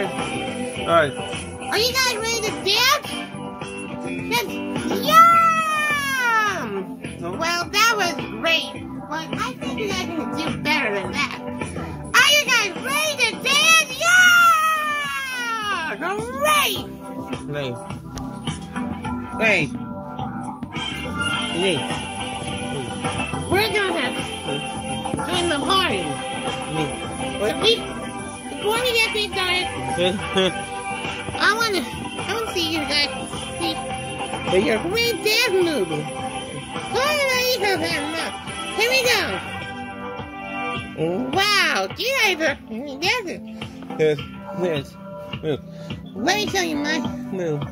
Alright. Alright. Are you guys ready to dance? That's yum! Well, that was great, but I think you guys can do better than that. Are you guys ready to dance? Yeah! Great! Hey. Hey. We're gonna join the party. But want to get these guys. I want to. I want to see you guys. See. But you're with that movie. Alright, here we go. Mm. Wow, you guys are. That's. Yes, yes. Move. Let me show you my Move.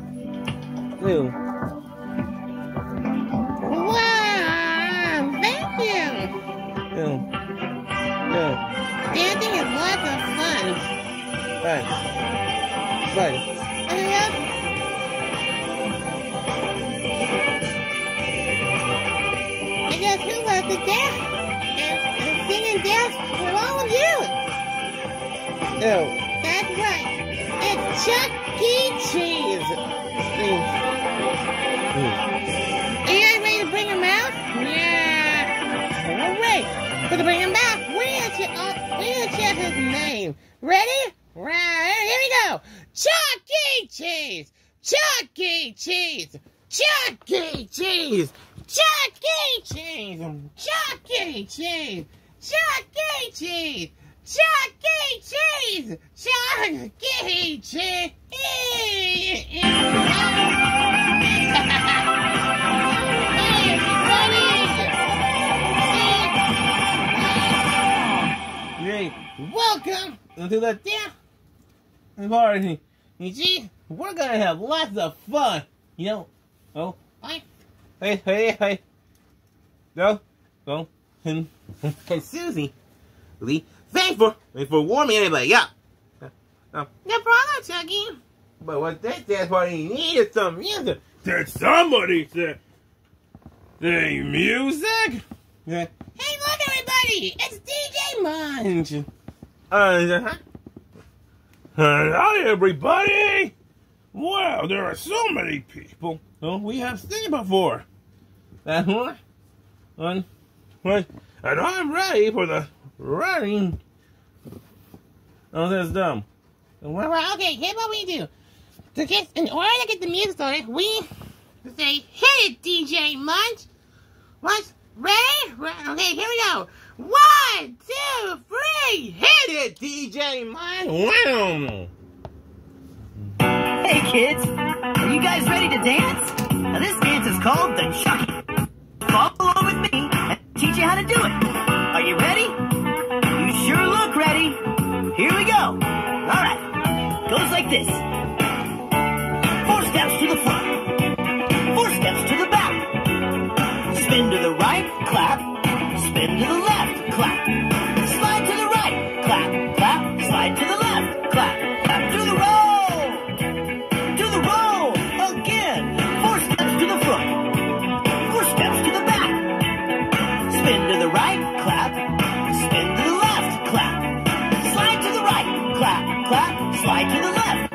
Move. Wow, thank you. Move. Move. Dancing is lots of Bye. Bye. I who the death and, singing death you. Ew. That's right. It's Chuck E. Cheese. Mm. Mm. Are you guys ready to bring him out? Yeah. All right. We're going to bring him back. Wheelchair, uh, his name. Ready? Right. Here we go. Chuck E. Cheese. Chuck E. Cheese. Chuck E. Cheese. Chuck E. Cheese. Chuck E. Cheese. Chuck E. Cheese. Chuck E. Cheese. Chuck E. Cheese. Welcome To the dance party. You see, We're gonna have lots of fun. You know. Oh. I, Hey, hey, hey. Go. Go. And, and Susie. Lee. Thanks for, thanks for warming everybody up. Uh, uh, no problem, Chucky. But what this dance party is some music. Did somebody say, say music? Yeah. Hey, look, everybody! It's DJ Munch. Uh, hi, everybody! Wow, there are so many people. Oh, we have seen before. And? One, one, and I'm ready for the running. Oh, that's dumb. Well, okay, here's what we do. To get, in order to get the music started, we say, hit it, DJ Munch. What? Ready? Okay, here we go. One, two, three, hit Hit it, DJ Mine. Wow. Hey kids, are you guys ready to dance? Now this dance is called the Chucky. Follow along with me and teach you how to do it. Are you ready? You sure look ready. Here we go. All right. Goes like this. Four steps to the front. Four steps to the back. Spin to the right, clap. Spin to the left, left,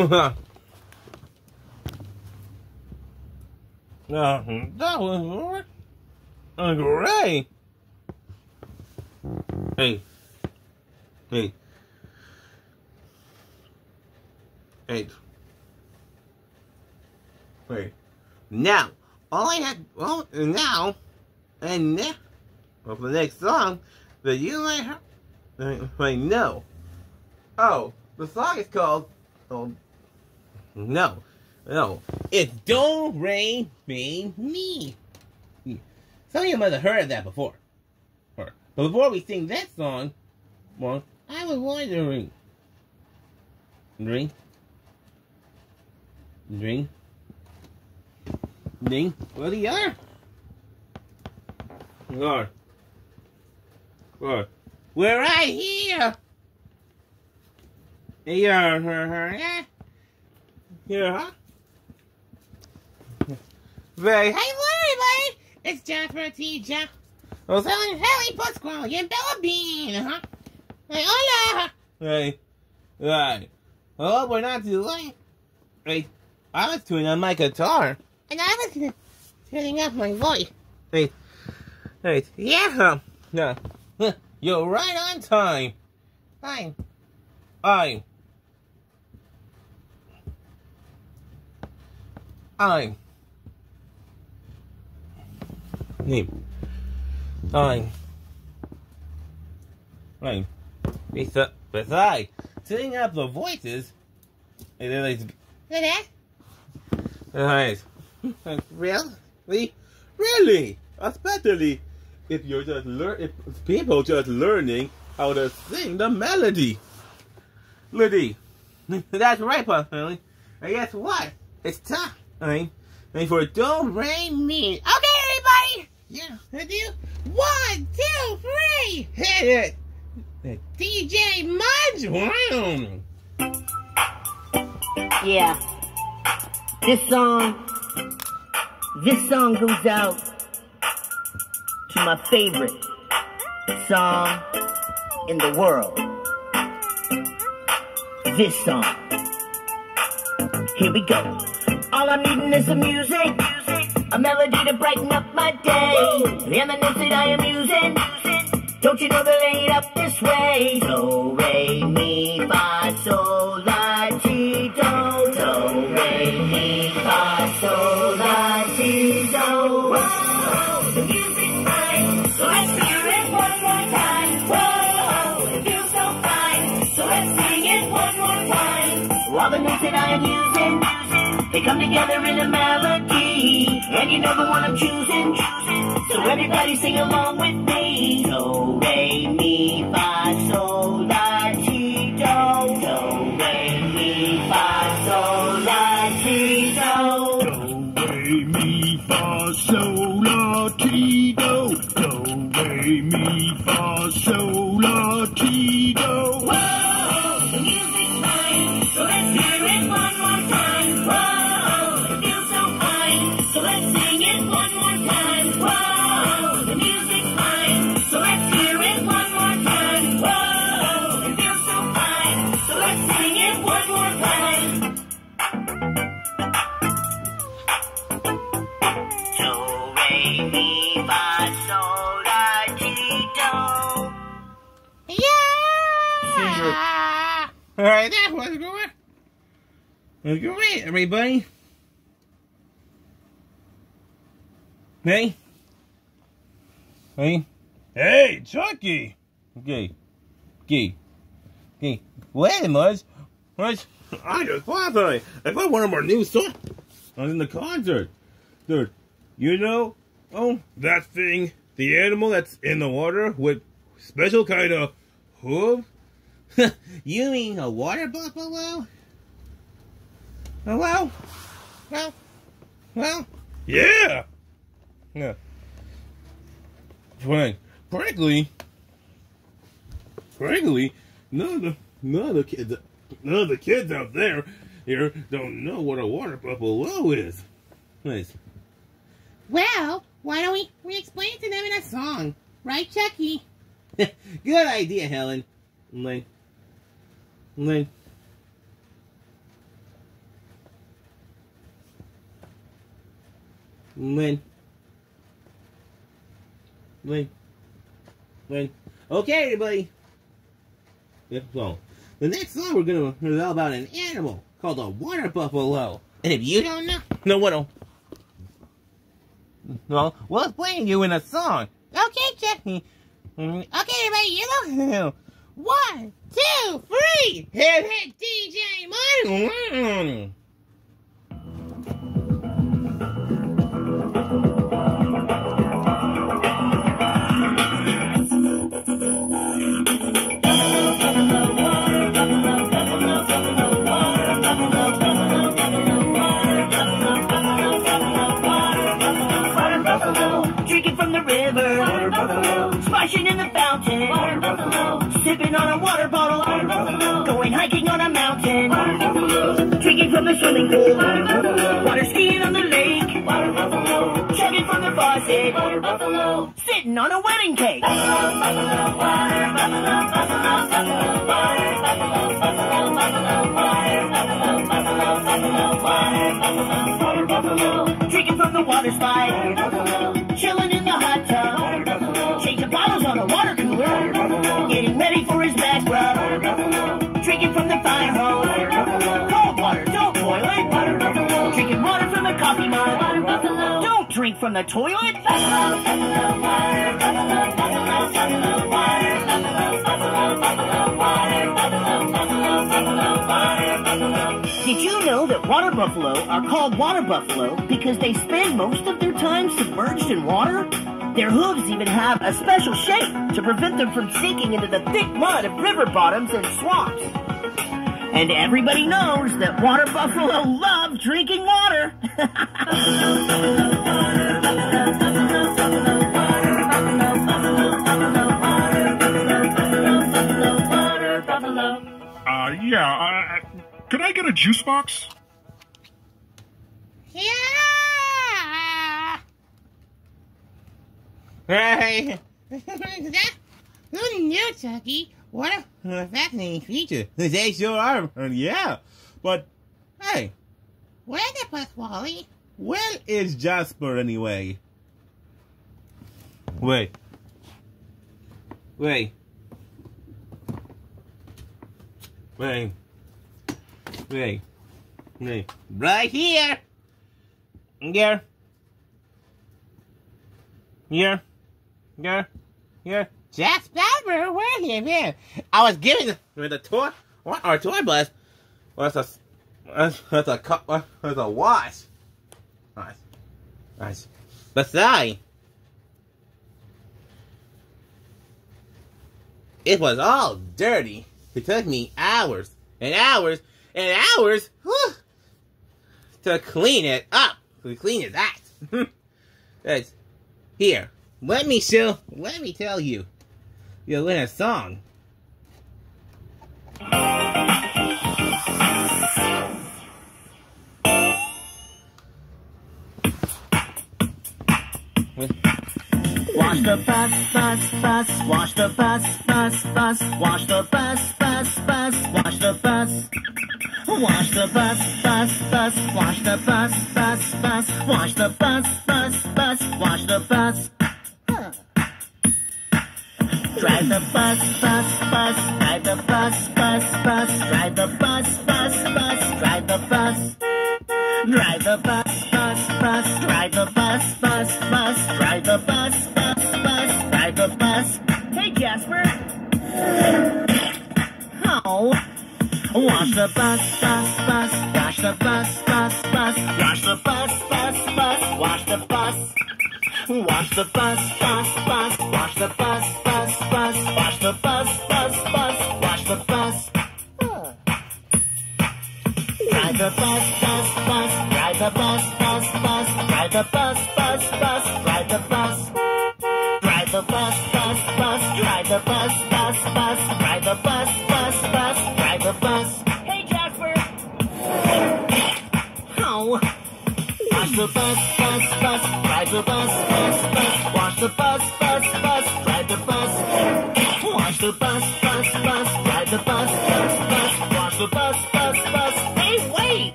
that was great. Hey. Hey. Hey. Wait. Now, all I had, well, now, and now, well, for the next song, that you might wait, wait, no. Oh, the song is called, oh, no, no, It's Don't Rain Me Me. Some of you might have heard of that before. But before we sing that song, well, I was wondering. Drink. Drink. Ding. Are you are? Lord. Lord. We're right here. Yeah, her, her, yeah. Yeah? Very, Hey, everybody! It's Jasper Teacher. well, Selling Harry Pasqually and Bella Bean, huh? Hey, oh, hola! Hey, right. Oh, we're not too late. Hey, I was tuning on my guitar. And I was turning up my voice. Hey, hey, yeah, yeah. You're right on time. Fine. I. I. Name. I. I. Besides, besides, setting up the voices, it is Hey, Nice. really? Really? Especially if you're just learn if people just learning how to sing the melody. Liddy. That's right, personally. And guess what? It's time. I mean, and for Don't Rain Me. Okay, everybody! Yeah, I do. One, two, three! Hit it! DJ Munch! Wow! Yeah. This song, this song goes out to my favorite song in the world. This song. Here we go. All I'm needing is some music, a melody to brighten up my day. The eminence that I am using, don't you know they're laid up this way? Do, re, mi, fa, sol, they come together in a melody, and you know the one I'm choosing. So everybody sing along with me. Do, re, mi, fa, sol, la, ti, do. Do, re, mi, fa, sol, la, ti, do. Do, re, mi, fa, sol, la, ti, do. Do, re, mi, fa, Was great, everybody. Hey? Hey? Hey, Chucky! Okay. Okay. Okay. Wait, Munch. Munch. I just thought I, I thought one of our new songs I was in the concert. Dude, you know, oh, that thing, the animal that's in the water with special kind of hoof? you mean a water buffalo? Oh, well, well, well, Yeah! Yeah. Frank, frankly, frankly, none of the, none of the kids, none of the kids out there here don't know what a water buffalo is. Nice. well, why don't we, we explain it to them in a song? Right, Chucky? Good idea, Helen. Lane. Lane. Lane. Lane. Lane. Okay, everybody. Yeah, so, the next song we're gonna is all about an animal called a water buffalo. And if you don't know, No, what? don't- Well, we'll explain you in a song. okay. Mm, Okay, everybody, you know. One, two, three. Hit hit DJ Martin. Splashing in the. Sipping on a water bottle. Going hiking on a mountain. Drinking from the swimming pool. Water skiing on the lake. Chugging from the faucet. Sitting on a wedding cake. Water buffalo, water buffalo, buffalo, buffalo, water buffalo, buffalo, buffalo, buffalo, water buffalo, water buffalo, Drinking from the water slide. The toilet. Did you know that water buffalo are called water buffalo because they spend most of their time submerged in water? Their hooves even have a special shape to prevent them from sinking into the thick mud of river bottoms and swamps. And everybody knows that water buffalo love drinking water yeah, uh, could I get a juice box? Yeah. Hey, that, who knew, Chucky? What a, fascinating creature. they sure are. Uh, yeah, but hey, Where's the Pasqually? where is Jasper anyway? Wait. Wait. Wait. Wait. Wait. Right here. Here. Here. Here. Here. Jasper, where have you? I was giving the, with the toy, what our toy bus was a, was a cup, was a wash. Nice, nice. Besides, it was all dirty. It took me hours and hours and hours whew, to clean it up. To clean it that. That's here. Let me show. Let me tell you. You'll win a song. Wash the bus, bus, bus, wash the bus, bus, bus, wash the bus, bus, bus, wash the bus. Wash the bus, bus, bus, wash the bus, bus, bus, wash the bus, bus, bus, wash the bus. Drive the bus, bus,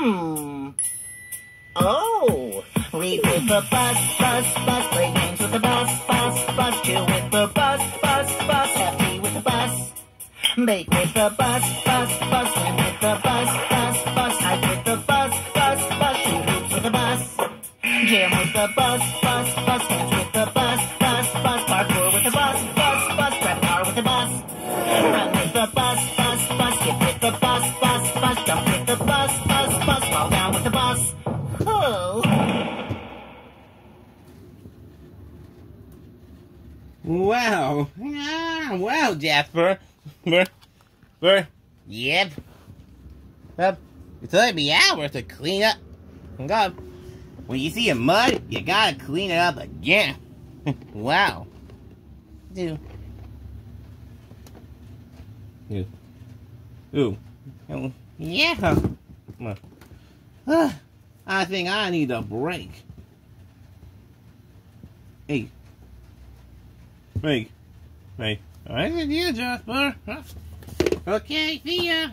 Hmm. Oh, read with the bus, bus, bus, play games with the bus, bus, bus, chill with the bus, bus, bus, happy with the bus, bake with the bus, bus, bus, swim with the bus, bus, bus, hike with the bus, bus, bus, shoot with the bus, jam with the bus, bus, Jasper. Yep. Yep. Took me hours to clean up. God, when you see a mud, you gotta clean it up again. wow. Dude. Yeah. Ooh. Oh, Yeah. Ah, I think I need a break. Hey. Hey. Hey. I said yeah, Jasper. Huh? Okay, see ya.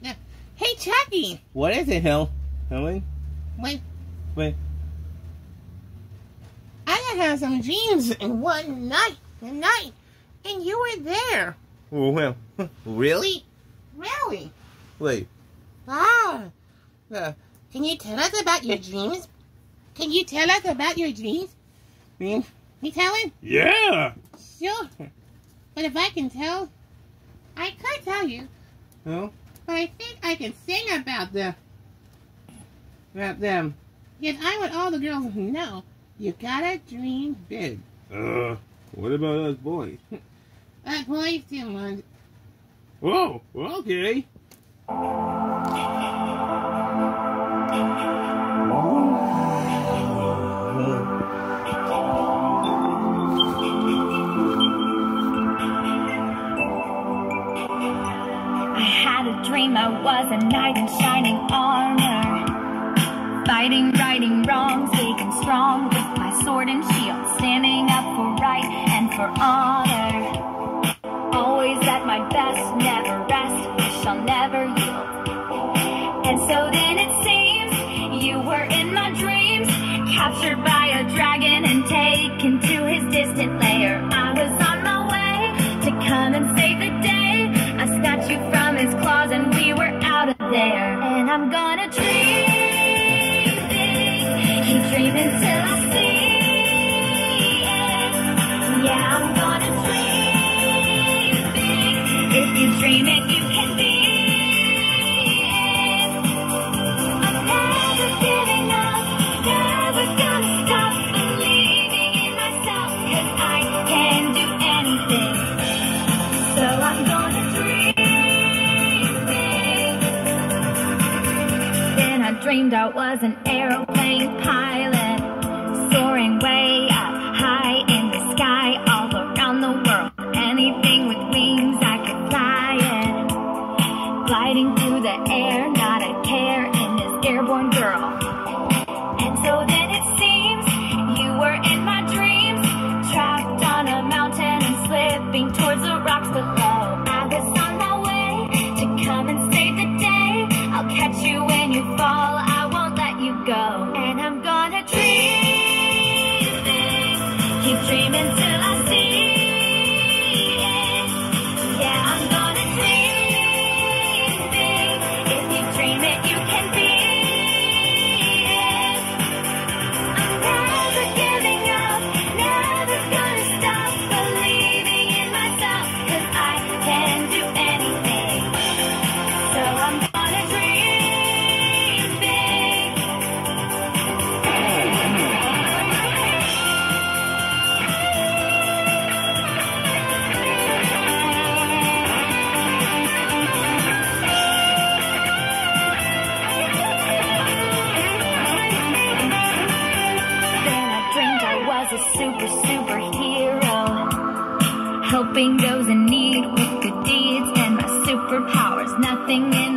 Yeah. Hey, Chucky. What is it, Hill? Helen? Wait, Wait. I had some dreams in one night, one night, and you were there. Oh, well. Really? Really? Wait. Ah. Uh, can you tell us about your dreams? Can you tell us about your dreams? Me, me telling? Yeah. Sure. But if I can tell, I could tell you. No? But I think I can sing about them. About them. Yet I want all the girls to know you gotta dream big. Uh, what about us boys? That boys too much. Whoa, okay. I was a knight in shining armor. Fighting, righting wrongs, big and strong, with my sword and shield, standing up for right and for honor. Always at my best, never rest, I shall never yield. And so then it seems you were in my dreams, captured by a dragon and taken to his distant lair. I'm gonna I was an aeroplane pilot, soaring way up high in the sky, all around the world. Anything with wings, I could fly it. Gliding through the air, not a care in this airborne girl. And so then it seems you were in my dreams, trapped on a mountain and slipping towards the rocks below. I was on my way to come and save the day. I'll catch you when you fall, go. Nothing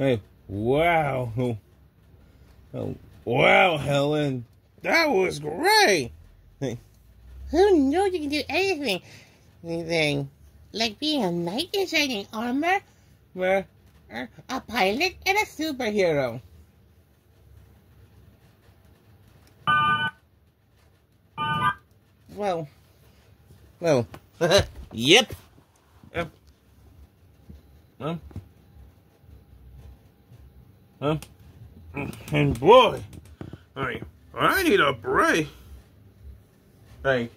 Hey, wow. Oh, wow, Helen. That was great. Hey, Who knew you can do anything? Anything. Like being a knight in shining armor, where? or a pilot, and a superhero. Well, well, yep. Yep. Um, um, and boy, I, I need a break. Hey,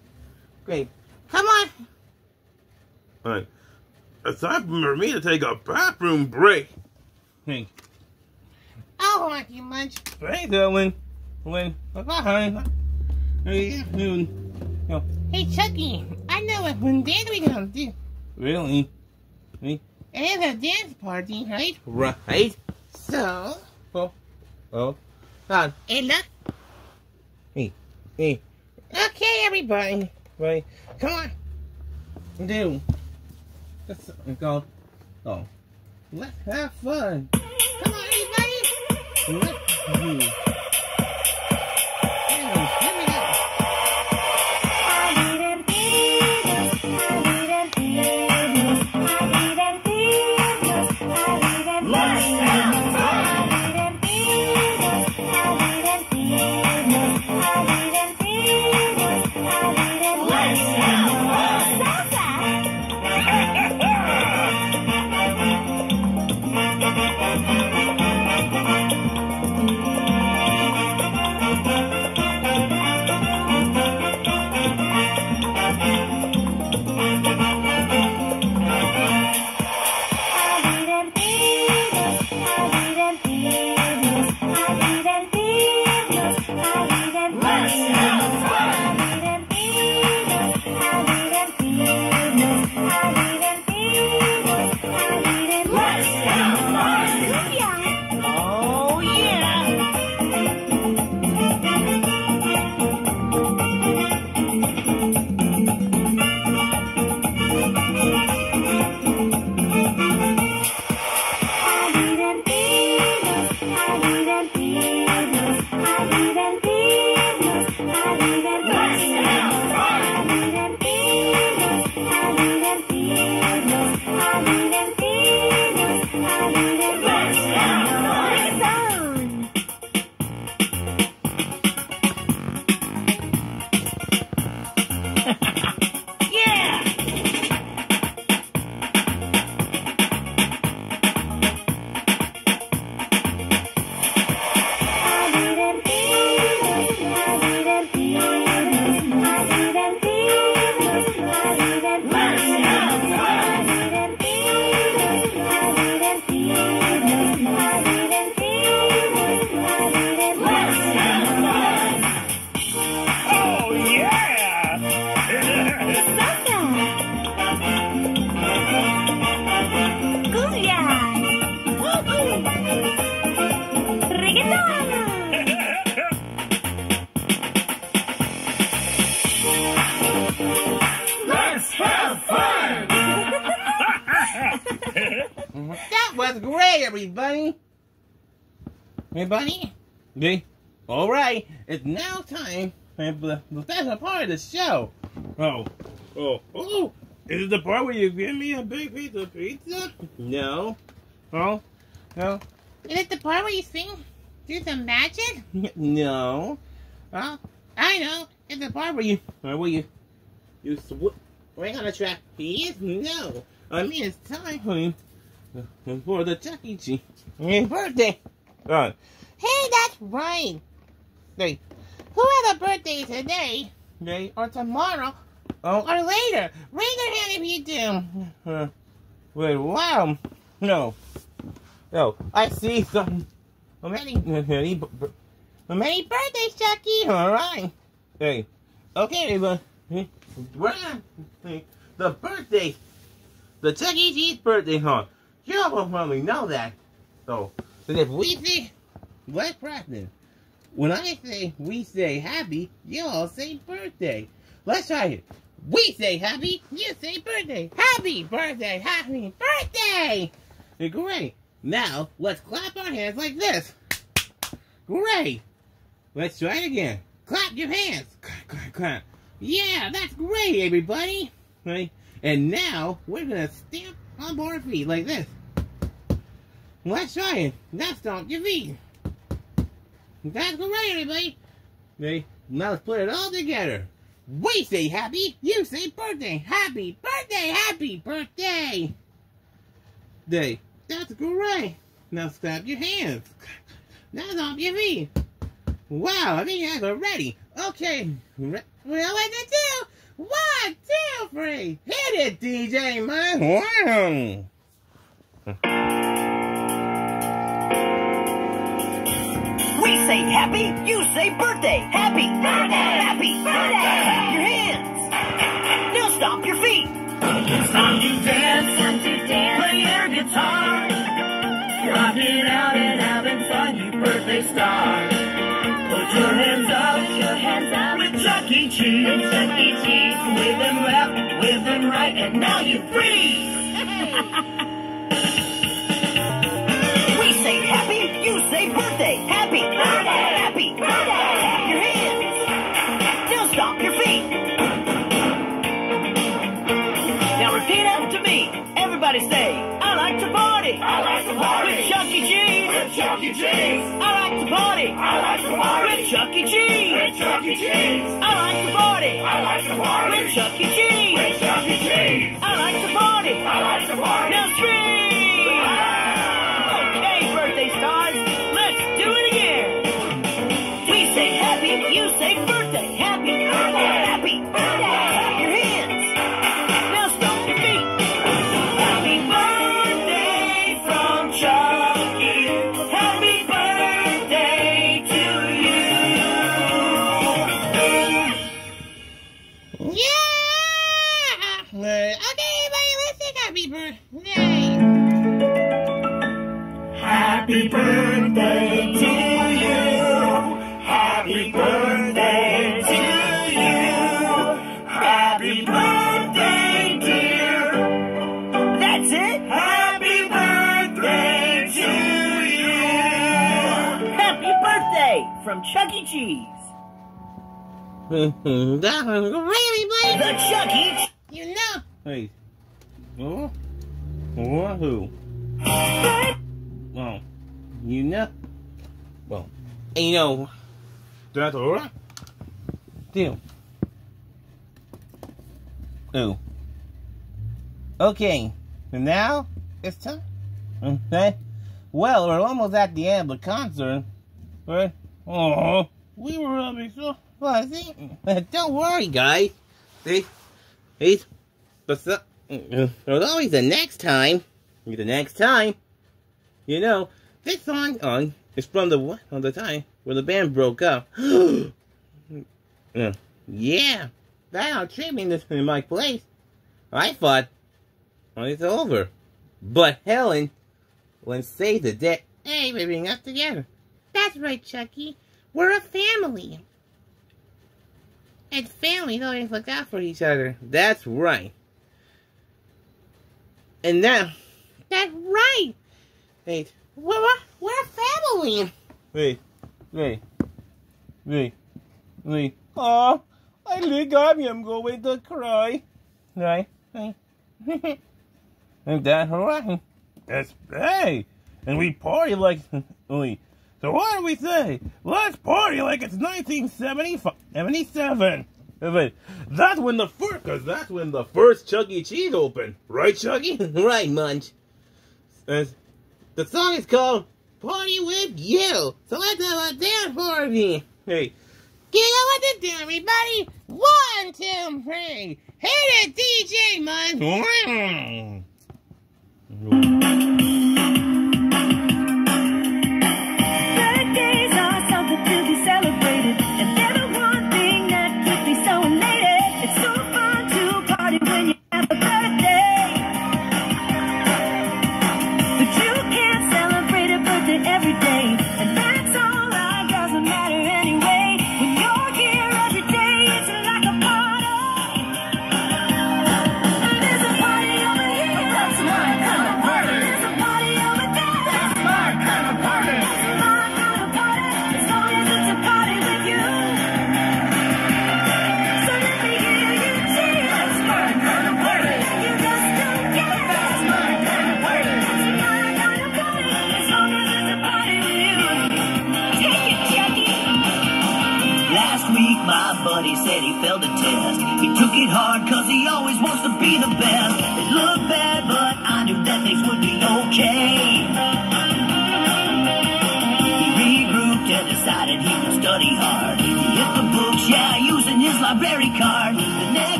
Great. Come on. hey, it's time for me to take a bathroom break. Hey, I'll want you munch. hey, Dylan. Lynn, bye. Hey, Noon. Oh, Hey, Chucky, I know what one dance we gonna do. really? Me? It is a dance party, right? Right? So, Oh, God. hey, look. Hey, hey, Okay, everybody. right. Come on. do. Let's oh, go. Oh, let's have fun. Come on, everybody. Let's do. Was great, everybody. Everybody? Okay. All right. It's now time for the, special part of the show. Oh. Oh. Oh. Is it the part where you give me a big piece of pizza? No. Oh. No. Is it the part where you sing, do some magic? No. Oh, I know. It's the part Where you, where you, you sw- swing on a trapeze? No. I mean, it's time for for the Chuck E. Cheese birthday. Uh, Hey, that's right. hey, Who has a birthday today, hey, or tomorrow, oh, or later? Raise your hand if you do. uh, wait, wow. No. No, I see some. Many, many, many birthdays, Chucky. All right. Hey, okay, everyone. We're the birthday, the Chuck E. Cheese birthday hunt. You all probably know that. So, then if we say, let's practice. When I say we say happy, you all say birthday. Let's try it. We say happy, you say birthday. Happy birthday, happy birthday! Great. Now, let's clap our hands like this. Great. Let's try it again. Clap your hands. Clap, clap, clap. Yeah, that's great, everybody. Right? And now, we're going to stamp on our feet like this. Let's try it. Now stomp your feet. That's great, everybody. Ready? Now let's put it all together. We say happy, you say birthday. Happy birthday, happy birthday. Day. That's great. Now clap your hands. Now stomp your feet. Wow, I think you guys are ready. Okay. What to do? One, two, three. Hit it, DJ, man. Wow. We say happy, you say birthday. Happy, birthday, happy, birthday. Clap your hands. Now stomp your feet. It's time to dance, Time to dance. play your guitar. Rocking out and having fun, you birthday star. Put your hands up Put your hands up. With Chuck E. Cheese. Chuck E. Cheese. Wave them left, with them right, and now you freeze. We say happy, you say birthday. Happy, birthday, happy, birthday. Clap your hands. Now stomp your feet. Now repeat after me. Everybody say, I like to party. I like to party. With Chuck E. Cheese. With Chuck E. Cheese. I party. I like to party. With Chuck E. Cheese. With Chuck E. Cheese. I like to party. I like to party. With Chuck E. Cheese. With Chuck E. Cheese. I like to party. I like to party. Now scream! From Chuck E. Cheese. that was great, The. Chuck E. Cheese. You know, Hey. Oh? Or who? Well, you know. Well, you know. That's alright. Deal. Oh. Okay. And now it's time. Okay. Well, we're almost at the end of the concert. Right? Oh, we were having so fuzzy. Don't worry, guys. See? So, there's always the next time. The next time. You know, this song oh, on is from the on the time when the band broke up. Yeah, that on treatment is in my place. I thought, well, it's over. But Helen, when say the day, hey, we're being up together. That's right, Chucky. We're a family. And families always look out for each other. That's right. And now, That's right! Wait. We're, we're a family! Wait. Wait. Wait. Wait. Aw, I think I'm going to cry. Right? Right. and that's right. That's, hey! And we party like, we so why do we say, let's party like it's 1977? That's when the first, cause that's when the first Chuck E. Cheese opened, right, Chucky? right, Munch. And the song is called "Party with You," so let's have a dance party. Hey, get up with the dance, everybody! One, two, three. Hit it, DJ Munch. Mm-hmm.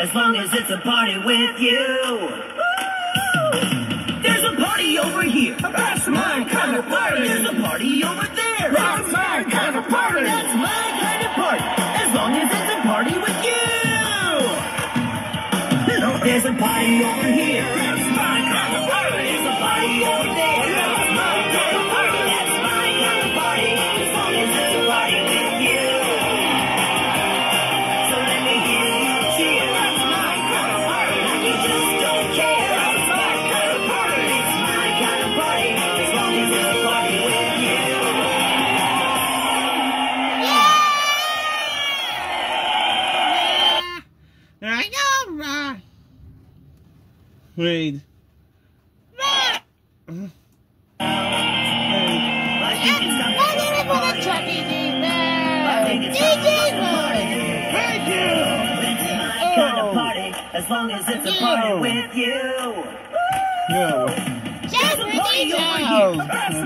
as long as it's a party with you. There's a party over here. That's my kind of party. There's a party over there. That's my kind of party. That's my kind of party. As long as it's a party with you. There's a party over here. grade. As long as it's a party with you. No. Just with. Thank you. A. That's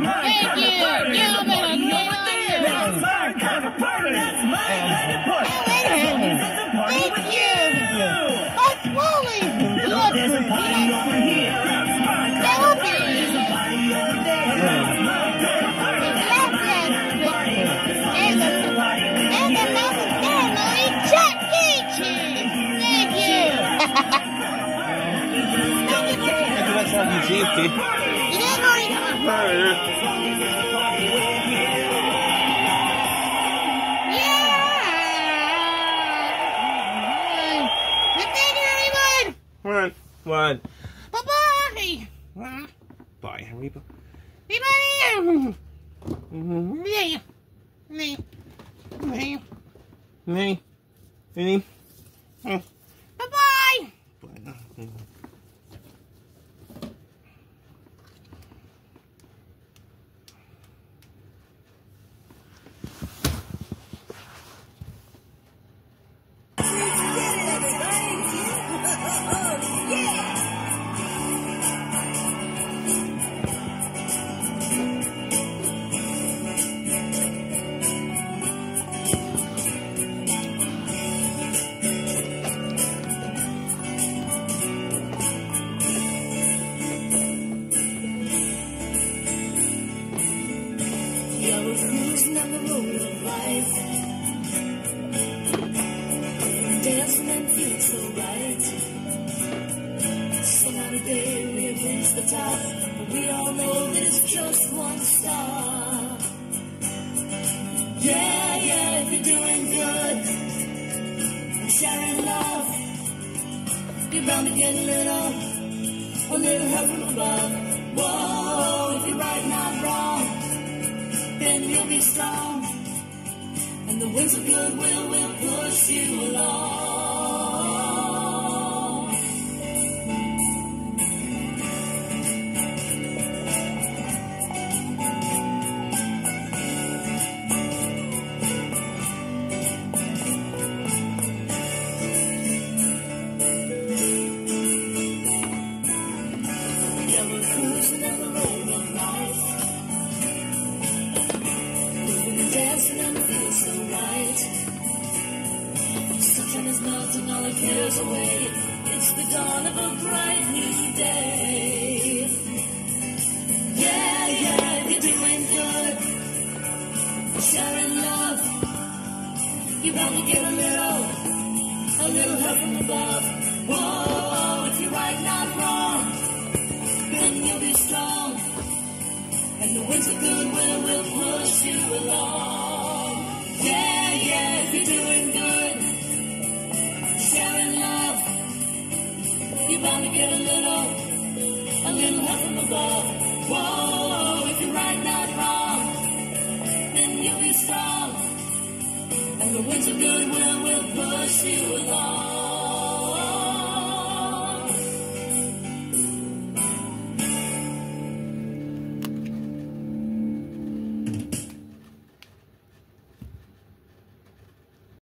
my kind of party. That's my Party. What? one. Bye bye. Bye, Harry. Bye bye. Me. Me. Me. Me. Me.